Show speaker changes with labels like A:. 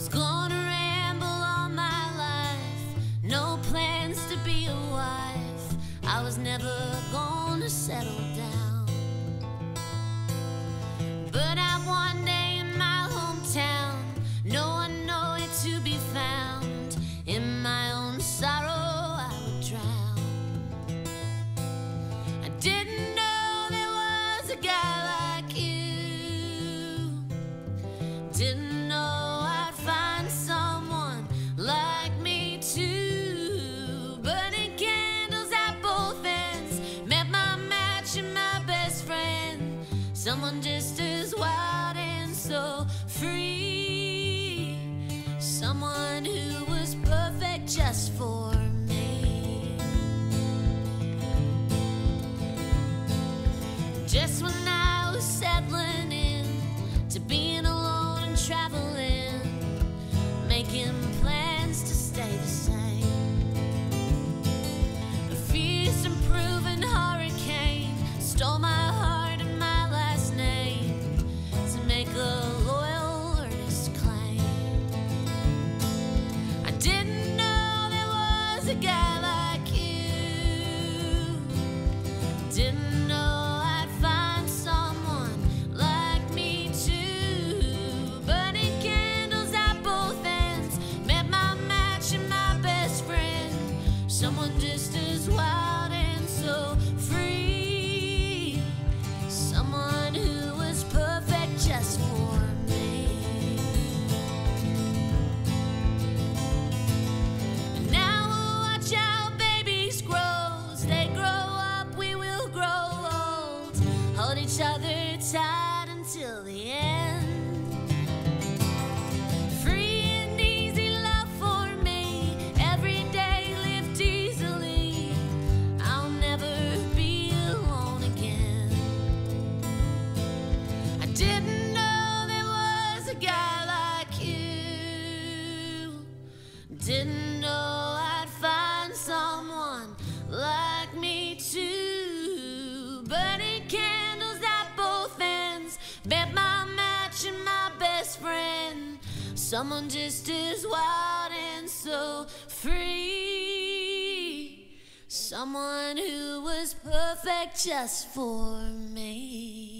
A: was gonna ramble all my life. No plans to be a wife. I was never gonna settle down. But I'm one day in my hometown. No one knew it to be found. In my own sorrow, I would drown. I didn't know there was a guy like you. Didn't Someone just as wild and so free. Someone who was perfect just for me. Just when I was settling other tight until the end. Free and easy love for me. Every day lived easily. I'll never be alone again. I didn't know there was a guy like you. Didn't Someone just as wild and so free. Someone who was perfect just for me.